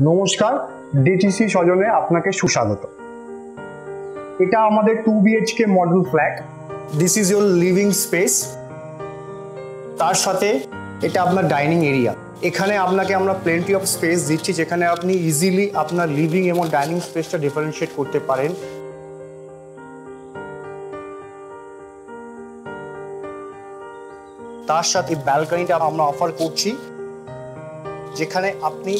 নমস্কার ডিটিসি সজনে আপনাকে সুস্বাগত। এটা আমাদের two BHK model flat this is your living space তার সাথে এটা আপনার ডাইনিং এরিয়া এখানে আপনাকে আমরা প্লেন্টি অফ স্পেস দিচ্ছি যেখানে আপনি ইজিলি আপনার লিভিং এবং ডাইনিং স্পেসটা ডিফারেন্সিয়েট করতে পারেন। তার সাথে ব্যালকনিটা আমরা অফার করছি। যেখানে আপনি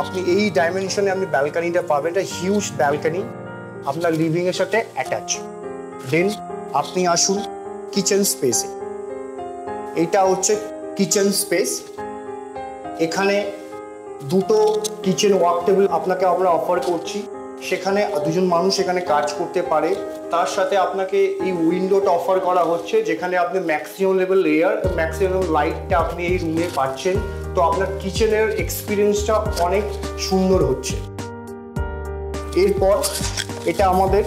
আপনি এই ডাইমেনশনে আপনি ব্যালকানিটা পাবেন, এটা হিউজ ব্যালকানি আপনার লিভিং এর সাথে অ্যাটাচ দেন আপনি আসুন কিচেন স্পেসে এটা হচ্ছে কিচেন স্পেস এখানে দুটো কিচেন ওয়ার্ক টেবিল আপনাকে আমরা অফার করছি। সেখানে দুজন মানুষ এখানে কাজ করতে পারে। তার সাথে আপনাকে এই উইন্ডোটা অফার করা হচ্ছে, যেখানে আপনি ম্যাক্সিমাম লেভেল এয়ার ম্যাক্সিমাম লাইটটা আপনি এই রুমে পাচ্ছেন। তো আপনার কিচেনের এক্সপিরিয়েন্সটা অনেক সুন্দর হচ্ছে। এরপর এটা আমাদের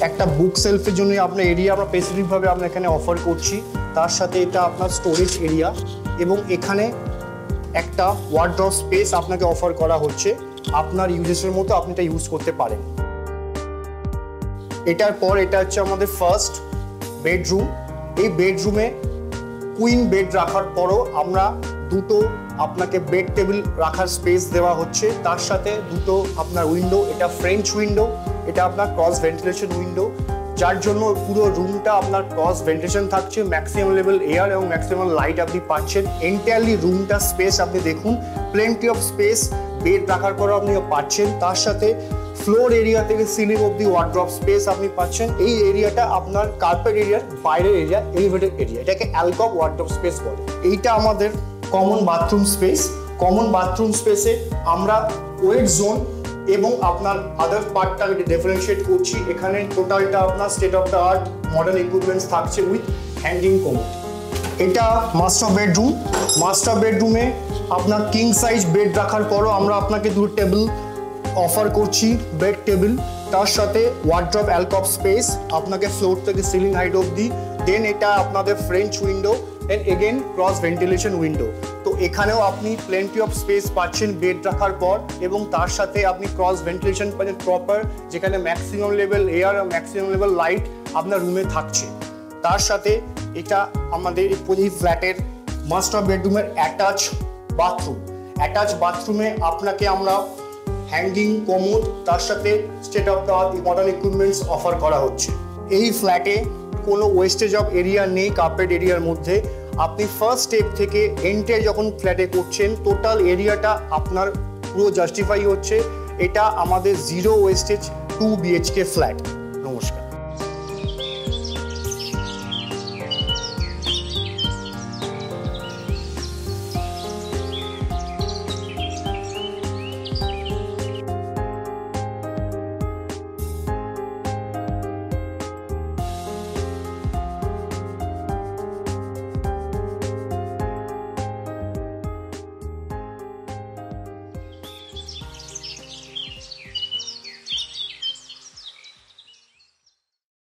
একটা বুক সেলফের জন্য আপনার এরিয়া আমরা স্পেসিফিকভাবে আমরা এখানে অফার করছি। তার সাথে এটা আপনার স্টোরেজ এরিয়া এবং এখানে একটা ওয়ার্ড্রপ স্পেস আপনাকে অফার করা হচ্ছে। আপনার ইউজেসের মতো আপনি এটা ইউজ করতে পারেন। এটার পর এটা হচ্ছে আমাদের ফার্স্ট বেডরুম এই বেডরুমে কুইন বেড রাখার পরও আমরা দুটো আপনাকে বেড টেবিল রাখার স্পেস দেওয়া হচ্ছে। তার সাথে দুটো আপনার উইন্ডো এটা ফ্রেঞ্চ উইন্ডো এটা আপনার ক্রস ভেন্টিলেশন উইন্ডো যার জন্য পুরো রুমটা আপনার ক্রস ভেন্টিলেশন থাকছে। ম্যাক্সিমাম লেভেল এয়ার এবং ম্যাক্সিমাম লাইট আপনি পাচ্ছেন। এন্টায়ারলি রুমটা স্পেস আপনি দেখুন। প্লেন্টি অফ স্পেস বেড রাখার পরও আপনি পাচ্ছেন। তার সাথে ফ্লোর এরিয়া থেকে সিলিং অব্দি ওয়ার্ড্রপ স্পেস আপনি পাচ্ছেন। এই এরিয়াটা আপনার কার্পেট এরিয়ার বাইরের এরিয়া এলিভেটেড এরিয়া এটাকে অ্যালকপ ওয়ার্ড্রপ স্পেস বলে। এইটা আমাদের common bathroom space common bathroom স্পেসে আমরা ওয়েট জোন এবং আপনার আদার পার্টটাকে ডিফারেন্সিয়েট করছি। এখানে টোটালটা আপনার state of the art modern equipments থাকছে উইথ হ্যাঙ্গিং কোমোড এটা মাস্টার বেডরুম মাস্টার বেডরুমে আপনার কিং সাইজ বেড রাখার পরও আমরা আপনাকে দুটো টেবিল অফার করছি বেড টেবিল, তার সাথে ওয়ার্ড্রপ অ্যালকপ স্পেস আপনাকে ফ্লোর থেকে সিলিং হাইট অবধি দেন এটা আপনাদের French window then again cross ventilation window তো এখানেও আপনি প্লেন্টি অফ স্পেস পাচ্ছেন বেড রাখার পর এবং তার সাথে আপনি ক্রস ভেন্টিলেশন পাচ্ছেন প্রপার যেখানে maximum level air maximum level light আপনার রুমে থাকছে। তার সাথে এটা আমাদের এই ফ্ল্যাটের মাস্টার বেডরুমের অ্যাটাচ বাথরুম অ্যাটাচ বাথরুমে আপনাকে আমরা হ্যাঙ্গিং কোমোড তার সাথে state of the art modern equipments offer করা হচ্ছে। এই ফ্ল্যাটে কোনো ওয়েস্টেজ অফ এরিয়া নেই কার্পেট এরিয়ার মধ্যে। আপনি ফার্স্ট স্টেপ থেকে এন্টে যখন ফ্ল্যাটে করছেন টোটাল এরিয়াটা আপনার পুরো জাস্টিফাই হচ্ছে। এটা আমাদের zero wastage two BHK flat নমস্কার।